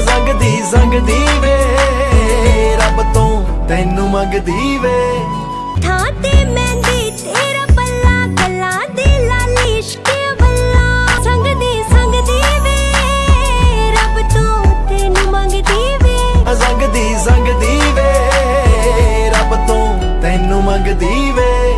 ਸੰਗਦੀ ਸੰਗਦੀ ਵੇ। ਰੱਬ ਤੋਂ ਤੈਨੂੰ ਮੰਗਦੀ ਵੇ। ਥਾਂ ਤੇ ਮਹਿੰਦੀ ਤੇਰਾ ਪੱਲਾ ਗੱਲਾਂ ਦੀ ਲਾਲੀ ਇਸ਼ਕੇ ਵੱਲਾ। ਸੰਗਦੀ ਸੰਗਦੀ ਵੇ। ਰੱਬ ਤੋਂ ਤੈਨੂੰ ਮੰਗਦੀ ਵੇ। ਸੰਗਦੀ ਸੰਗਦੀ ਵੇ। ਰੱਬ ਤੋਂ ਤੈਨੂੰ ਮੰਗਦੀ ਵੇ।